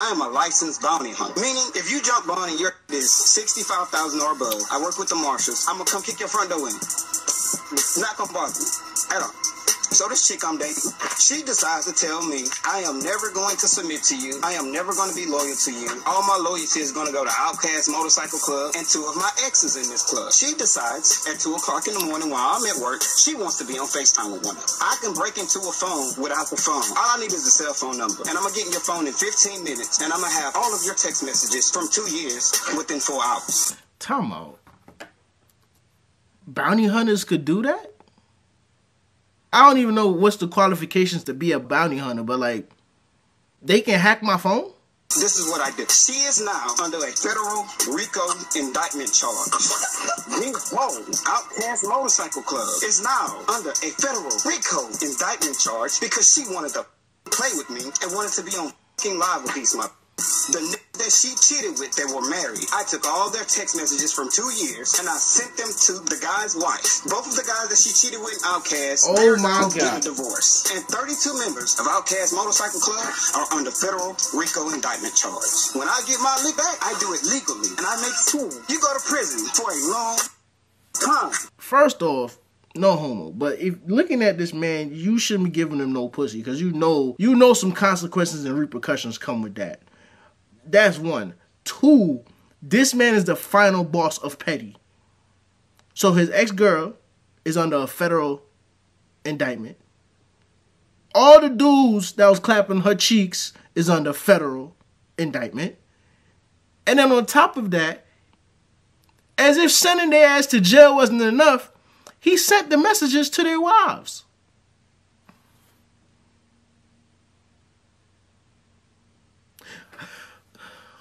I am a licensed bounty hunter. Meaning, if you jump and your is 65,000 or above, I work with the marshals, I'm gonna come kick your front door in. Not gonna bother me at all. So this chick I'm dating, she decides to tell me, I am never going to submit to you. I am never going to be loyal to you. All my loyalty is going to go to Outcast Motorcycle Club and two of my exes in this club. She decides at 2 o'clock in the morning while I'm at work, she wants to be on FaceTime with one of them. I can break into a phone without the phone. All I need is a cell phone number. And I'm going to get in your phone in 15 minutes. And I'm going to have all of your text messages from two years within four hours. Out. Bounty hunters could do that? I don't even know what's the qualifications to be a bounty hunter, but like, they can hack my phone? This is what I did. She is now under a federal RICO indictment charge. Whoa, Outcast Motorcycle Club is now under a federal RICO indictment charge because she wanted to play with me and wanted to be on live with these my the n- that she cheated with that were married, I took all their text messages from two years and I sent them to the guy's wife. Both of the guys that she cheated with, Outcast, Oh they're my now God. getting a divorce. And 32 members of Outcast Motorcycle Club are under federal RICO indictment charge. When I get my lick back, I do it legally and I make sure you go to prison for a long time. First off, no homo. But if looking at this man, you shouldn't be giving him no pussy because you know you know some consequences and repercussions come with that. That's one. Two, this man is the final boss of petty. So his ex girl is under a federal indictment. All the dudes that was clapping her cheeks is under federal indictment. And then on top of that, as if sending their ass to jail wasn't enough, he sent the messages to their wives.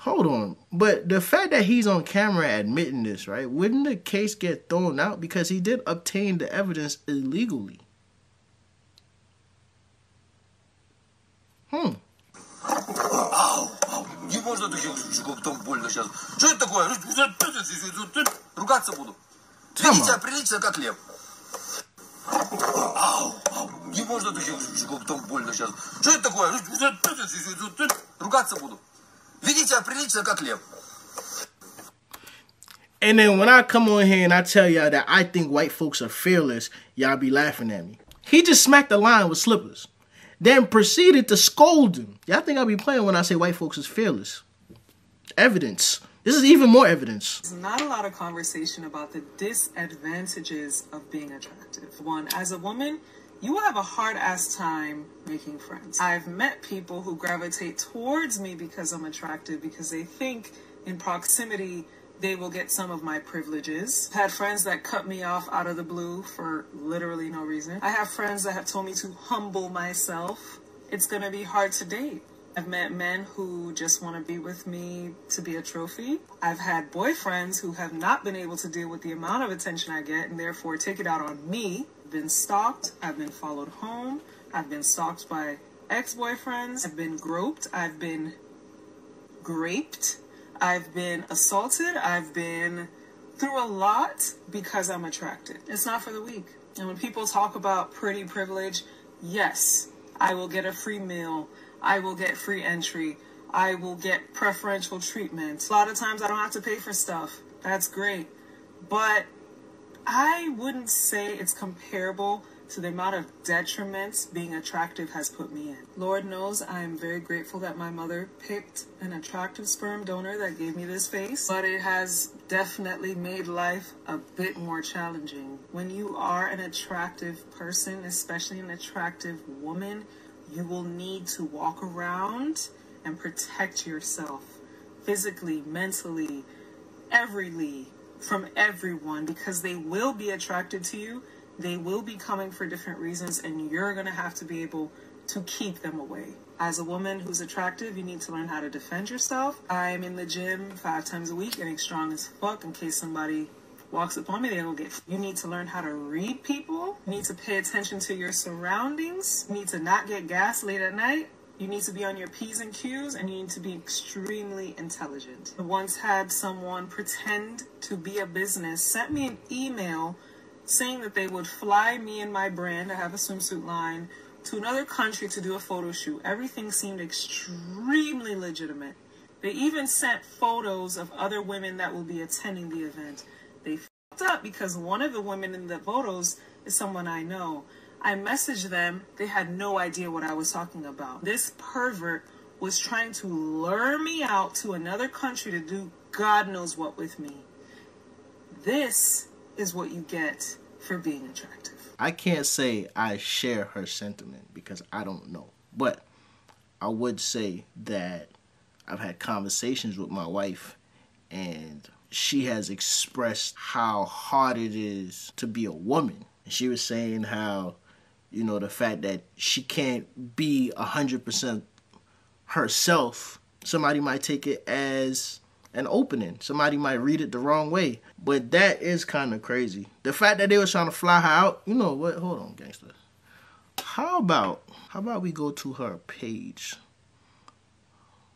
Hold on. But the fact that he's on camera admitting this, right? Wouldn't the case get thrown out because he did obtain the evidence illegally? Hmm. Не можно таких жуков, там больно сейчас. Что это такое? Ругаться буду. Ведите себя прилично, как лев. Ау, ау. Не можно таких жуков, там больно сейчас. Что это такое? Ругаться буду. Ведите себя прилично, как лев. And then when I come on here and I tell y'all that I think white folks are fearless, y'all be laughing at me. He just smacked the line with slippers. Then proceeded to scold him. Y'all think I'll be playing when I say white folks is fearless. Evidence. This is even more evidence. There's not a lot of conversation about the disadvantages of being attractive. One, as a woman, you will have a hard ass time making friends. I've met people who gravitate towards me because I'm attractive because they think in proximity they will get some of my privileges. Had friends that cut me off out of the blue for literally no reason. I have friends that have told me to humble myself. It's gonna be hard to date. I've met men who just want to be with me to be a trophy. I've had boyfriends who have not been able to deal with the amount of attention I get and therefore take it out on me. Been stalked. I've been followed home. I've been stalked by ex boyfriends. I've been groped. I've been graped. I've been assaulted. I've been through a lot because I'm attracted. It's not for the weak. And when people talk about pretty privilege, yes, I will get a free meal. I will get free entry. I will get preferential treatment. A lot of times I don't have to pay for stuff. That's great. But I wouldn't say it's comparable to the amount of detriments being attractive has put me in. Lord knows I am very grateful that my mother picked an attractive sperm donor that gave me this face, but it has definitely made life a bit more challenging. When you are an attractive person, especially an attractive woman, you will need to walk around and protect yourself physically, mentally, everyly from everyone because they will be attracted to you. They will be coming for different reasons, and you're going to have to be able to keep them away. As a woman who's attractive, you need to learn how to defend yourself. I'm in the gym five times a week, getting strong as fuck in case somebody walks up on me, they will get. You need to learn how to read people. You need to pay attention to your surroundings. You need to not get gas late at night. You need to be on your P's and Q's and you need to be extremely intelligent. I once had someone pretend to be a business, sent me an email saying that they would fly me and my brand, I have a swimsuit line, to another country to do a photo shoot. Everything seemed extremely legitimate. They even sent photos of other women that will be attending the event. They fucked up because one of the women in the photos is someone I know. I messaged them. They had no idea what I was talking about. This pervert was trying to lure me out to another country to do God knows what with me. This is what you get for being attractive. I can't say I share her sentiment because I don't know. But I would say that I've had conversations with my wife and she has expressed how hard it is to be a woman. She was saying how, you know, the fact that she can't be 100% herself, somebody might take it as an opening. Somebody might read it the wrong way. But that is kind of crazy. The fact that they were trying to fly her out, you know what? Hold on, gangster. How about how about we go to her page?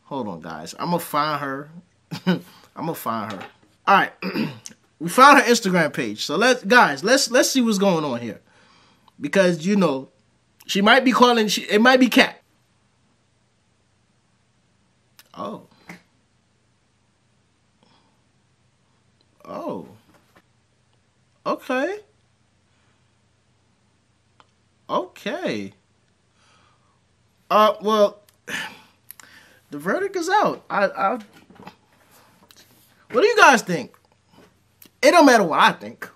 Hold on, guys. I'm gonna find her. I'm gonna find her. All right, we found her Instagram page. So let's guys, let's let's see what's going on here, because you know, she might be calling. She, it might be cat. Oh. Oh. Okay. Okay. Uh, well, the verdict is out. I, I. What do you guys think? It don't matter what I think.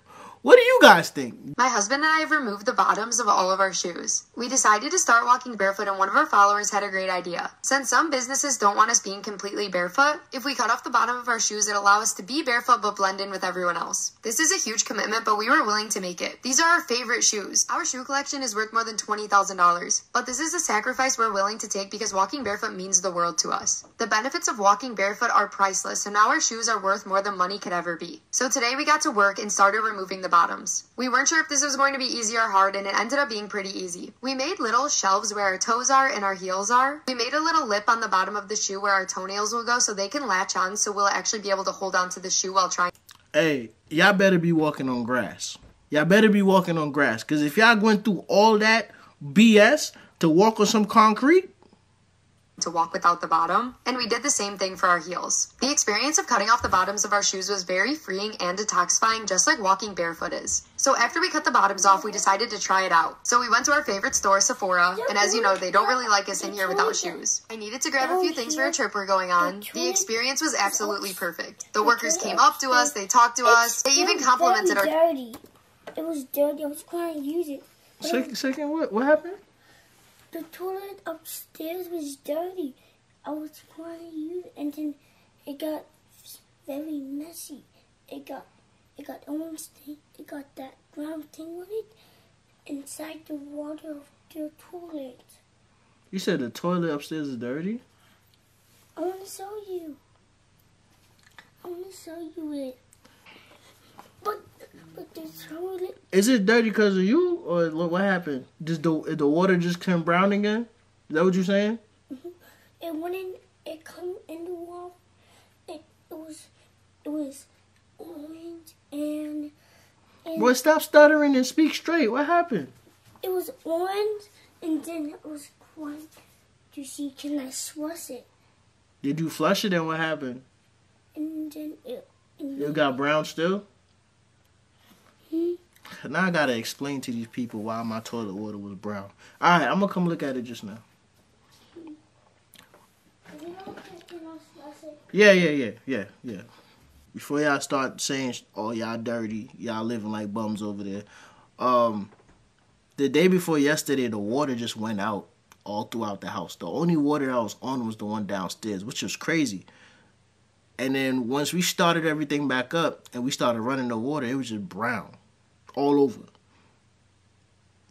What do you guys think? My husband and I have removed the bottoms of all of our shoes. We decided to start walking barefoot, and one of our followers had a great idea. Since some businesses don't want us being completely barefoot, if we cut off the bottom of our shoes, it'll allow us to be barefoot but blend in with everyone else. This is a huge commitment, but we were willing to make it. These are our favorite shoes. Our shoe collection is worth more than $20,000, but this is a sacrifice we're willing to take because walking barefoot means the world to us. The benefits of walking barefoot are priceless, so now our shoes are worth more than money could ever be. So today we got to work and started removing the bottoms. We weren't sure if this was going to be easy or hard, and it ended up being pretty easy. We made little shelves where our toes are and our heels are. We made a little lip on the bottom of the shoe where our toenails will go so they can latch on so we'll actually be able to hold on to the shoe while trying Hey, y'all better be walking on grass. Y'all better be walking on grass. Cause if y'all going through all that BS to walk on some concrete, to walk without the bottom, and we did the same thing for our heels. The experience of cutting off the bottoms of our shoes was very freeing and detoxifying, just like walking barefoot is. So after we cut the bottoms off, we decided to try it out. So we went to our favorite store, Sephora, and as you know, they don't really like us in here without shoes. I needed to grab a few things for a trip we're going on. The experience was absolutely perfect. The workers came up to us, they talked to us, they even complimented our dirty. It was dirty. I was trying to use it. second, second, what, what happened? The toilet upstairs was dirty. I was trying to use it, and then it got very messy. It got it got orange thing. It got that brown thing on it inside the water of the toilet. You said the toilet upstairs is dirty? I want to show you. I want to show you it. But but the toilet Is it dirty because of you, or what, happened? Just the the water just turned brown again? Is that what you're saying? Mm-hmm. it went in. It come in the wall. It, it was it was orange and and Boy, stop stuttering and speak straight. What happened? it was orange and then it was white. You see, can I swash it? Did you flush it, and what happened? And then it. And It got brown still. Now I gotta explain to these people why my toilet water was brown. All right, I'm gonna come look at it just now. I? Yeah, yeah, yeah, yeah, yeah. Before y'all start saying, "Oh, y'all dirty, y'all living like bums over there," um, the day before yesterday, the water just went out all throughout the house. The only water that was on was the one downstairs, which was crazy. And then once we started everything back up and we started running the water, it was just brown all over.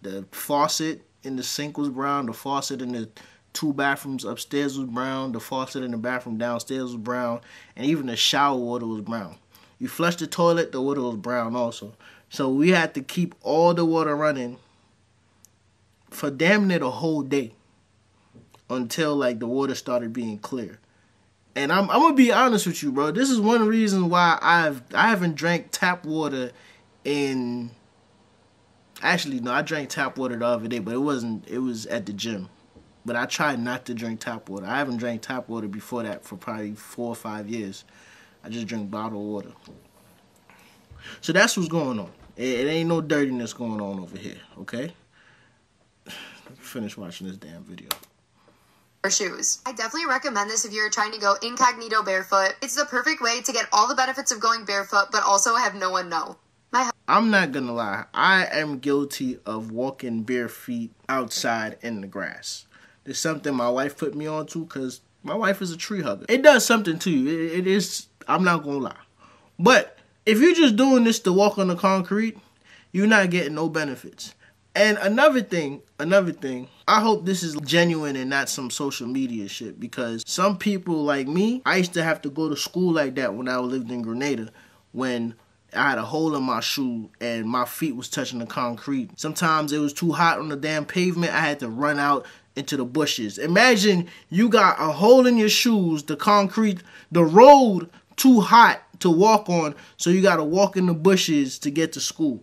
The faucet in the sink was brown. The faucet in the two bathrooms upstairs was brown. The faucet in the bathroom downstairs was brown. And even the shower water was brown. You flushed the toilet, the water was brown also. So we had to keep all the water running for damn near the whole day until like the water started being clear. And I'm I'm gonna be honest with you, bro. This is one reason why I've I haven't drank tap water in Actually, no, I drank tap water the other day, but it wasn't. It was at the gym. But I tried not to drink tap water. I haven't drank tap water before that for probably four or five years. I just drink bottled water. So that's what's going on. It, it ain't no dirtiness going on over here, okay? Finish watching this damn video. shoes. I definitely recommend this if you're trying to go incognito barefoot. It's the perfect way to get all the benefits of going barefoot, but also have no one know. I'm not gonna lie. I am guilty of walking bare feet outside in the grass. It's something my wife put me on to because my wife is a tree hugger. It does something to you. It, it is. I'm not gonna lie. But if you're just doing this to walk on the concrete, you're not getting no benefits. And another thing, another thing, I hope this is genuine and not some social media shit because some people like me, I used to have to go to school like that when I lived in Grenada when I had a hole in my shoe and my feet was touching the concrete. Sometimes it was too hot on the damn pavement. I had to run out into the bushes. Imagine you got a hole in your shoes, the concrete, the road too hot to walk on, so you got to walk in the bushes to get to school.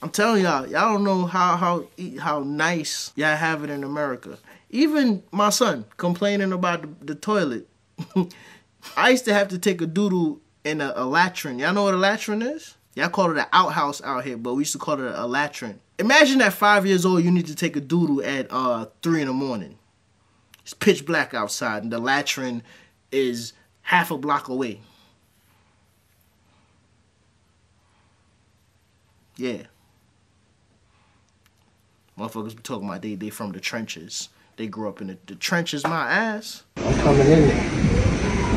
I'm telling y'all, y'all don't know how how how nice y'all have it in America. Even my son complaining about the, the toilet. I used to have to take a doodle in a, a latrine. Y'all know what a latrine is? Y'all call it an outhouse out here, but we used to call it a, a latrine. Imagine at five years old, you need to take a doodle at uh, three in the morning. It's pitch black outside, and the latrine is half a block away. Yeah. Motherfuckers be talking about they they from the trenches. They grew up in the, the trenches, my ass. I'm coming in there.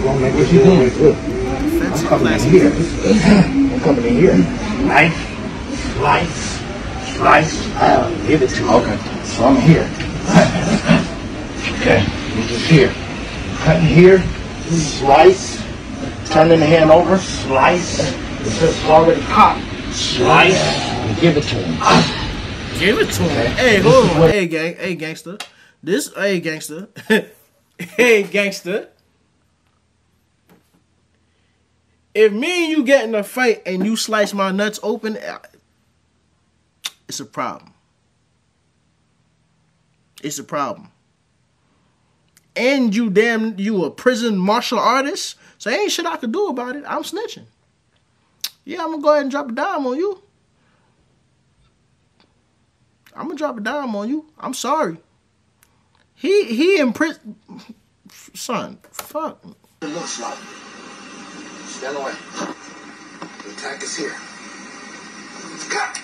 Gonna make what you doing? Look, I'm coming in here. I'm coming in here. Knife, slice, slice. I'll give it to you. Okay. So I'm here. okay. You just here. Cutting here, slice, turning the hand over, slice. It says already cut. Slice, and give it to him. Give it to him. Hey, hold on. Hey, gang. Hey, gangster. This, hey, gangster. hey, gangster. If me and you get in a fight and you slice my nuts open, uh, it's a problem. It's a problem. And you damn, you a prison martial artist, so ain't shit I could do about it. I'm snitching. Yeah, I'm gonna go ahead and drop a dime on you. I'm gonna drop a dime on you. I'm sorry. He he in prison, son. Fuck. It looks like. Stand away. The attack is here. Cut.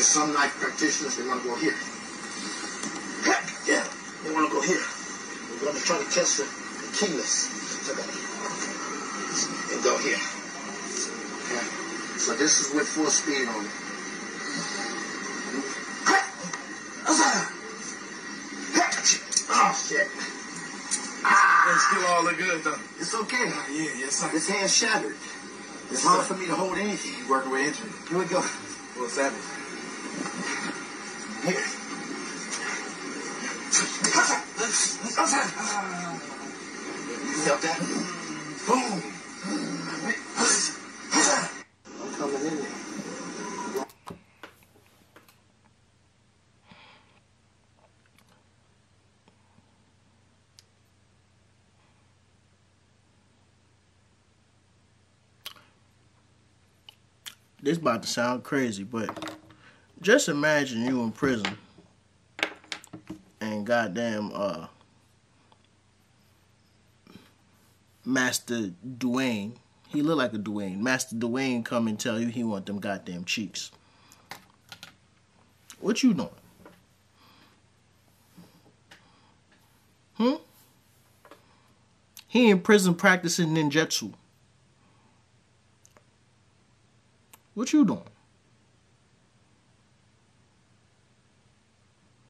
Some knife practitioners, they want to go here. Yeah. They want to go here. We're going to try to test the keyless. So this is with full speed on it. Oh shit. Ah. It's still all look good though. It's okay. Ah, yeah, yes sir. This hand shattered. It's hard for me to hold anything. You working with injury. Here we go. What's that? Here. You felt that? Hmm. Boom. This about to sound crazy, but just imagine you in prison and goddamn uh Master Dwayne. He look like a Dwayne. Master Dwayne come and tell you he want them goddamn cheeks. What you doing? Hmm? He in prison practicing ninjutsu. what you don't